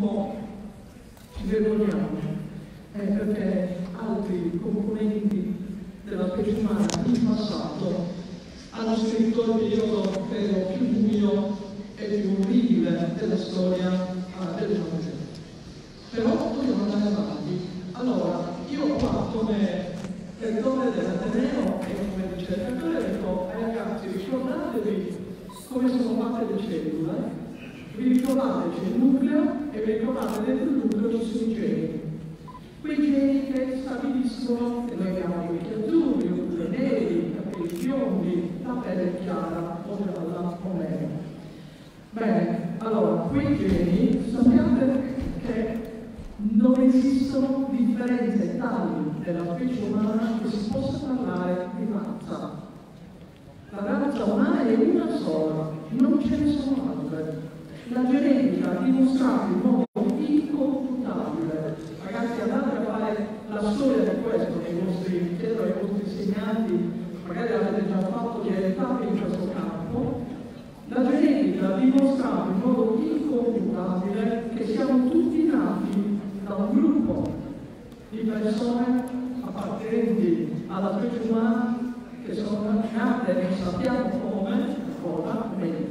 ci vergogniamo, è perché altri componenti della specie umana in passato hanno scritto il periodo, credo, più buio e più orribile della storia uh, dell'umanità. Però dobbiamo andare avanti. Allora, io qua come rettore dell'Ateneo e come ricercatore dico ai ragazzi, ricordatevi come sono fatte le cellule, vi ricordate c'è il nucleo e ricordate dentro il nucleo ci sono i geni. Quei geni che stabiliscono che noi abbiamo gli occhi azzurri, oppure neri, capelli biondi, la pelle chiara o gialla o nera. Bene, allora, quei geni sappiate che non esistono differenze tali nella specie umana che si possa parlare di razza. La razza umana è una sola, non ce ne sono altre. La genetica ha dimostrato in modo inconfutabile. Ragazzi, andate a fare la storia di questo nei vostri, chiedo ai vostri insegnanti, magari l'avete già fatto, orientate in questo campo. La genetica ha dimostrato in modo inconfutabile che siamo tutti nati da un gruppo di persone appartenenti alla specie umana che sono nate, non sappiamo come,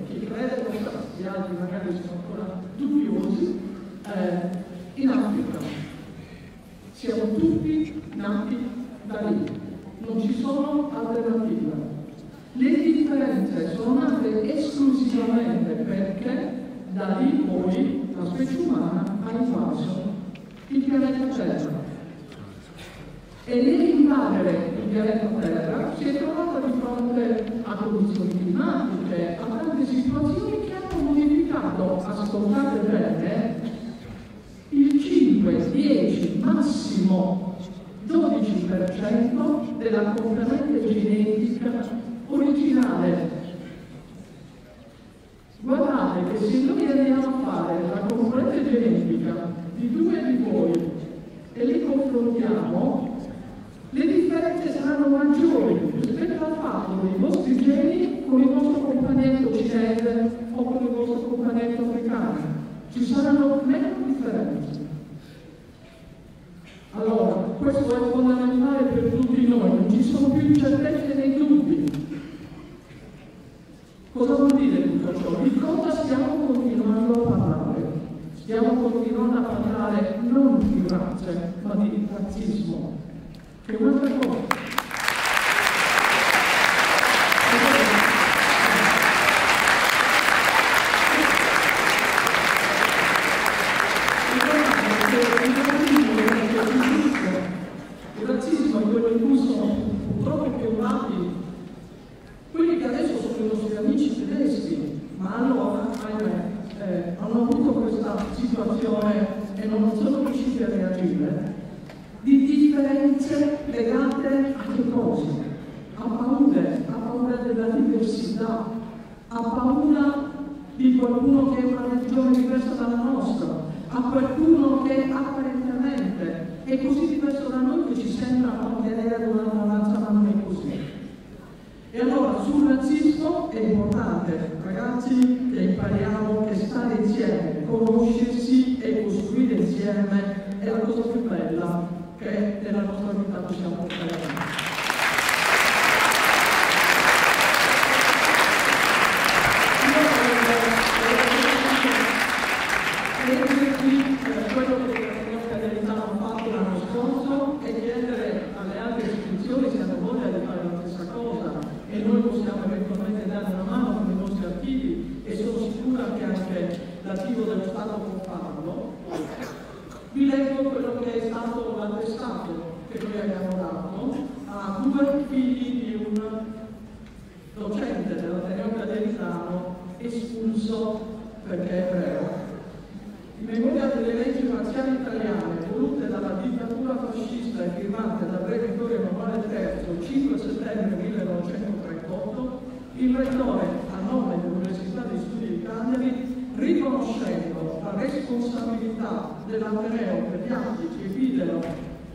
chi crede lo sa, gli altri magari sono ancora dubbiosi, eh, in Africa. Siamo tutti nati da lì, non ci sono alternative. Le differenze sono nate esclusivamente perché da lì poi la specie umana ha invaso il pianeta Terra. E nell'invadere il pianeta Terra si è trovata di fronte a condizioni climatiche, a tante situazioni che hanno modificato, ascoltate bene, il 5, 10, massimo 12% della componente genetica originale. Guardate che se noi andiamo a fare la componente genetica di due di voi e li confrontiamo, le differenze saranno maggiori rispetto al fatto dei vostri geni con il vostro componente cinese o con il vostro componente africano. Ci saranno meno differenze. Allora, questo è fondamentale per tutti noi, non ci sono più incertezze nei dubbi. Cosa vuol dire tutto ciò? Di cosa stiamo continuando a parlare? Stiamo continuando a parlare non di razze, ma di razzismo, che è un'altra cosa. Il razzismo è quello in cui sono purtroppo piovati quelli che adesso sono i nostri amici tedeschi, ma allora, ahimè, eh, hanno avuto questa situazione e non sono riusciti a reagire, di differenze legate a che cosa? A paure, a paura della diversità, a paura di qualcuno che ha una religione diversa dalla nostra, a qualcuno che apparentemente è così diverso da noi che ci sembra appartenere ad una minoranza, ma non è così. E allora sul razzismo è importante, ragazzi, che impariamo conoscersi e costruire insieme è la cosa più bella che nella nostra vita possiamo portare avanti. Leggervi quello che le nostre attività hanno fatto l'anno scorso e chiedere alle altre istituzioni se hanno voglia di fare la stessa cosa e noi possiamo eventualmente dare una mano con i nostri archivi e sono sicura che l'archivio dello Stato farlo. Vi leggo quello che è stato l'attestato che noi abbiamo dato a due figli di un docente dell'Ateneo Caderizano espulso perché ebreo. In memoria delle leggi razziali italiane volute dalla dittatura fascista e firmate dal re Vittorio Emanuele III 5 settembre 1938, il rettore, a nome dell'Università di Studi di Cagliari, riconoscendo la responsabilità dell'Ateneo per gli atti che videro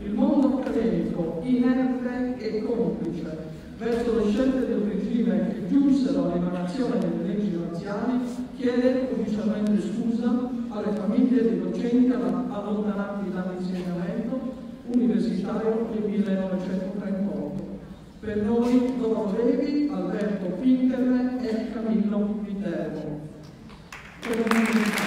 il mondo accademico inerte e complice verso le scelte del regime che giunsero all'emanazione delle leggi razziali, chiede ufficialmente scusa alle famiglie dei docenti allontanati dall'insegnamento universitario del 1938. Per noi Doro Levi, Alberto Pinterle e Camillo Viterbo. Obrigada.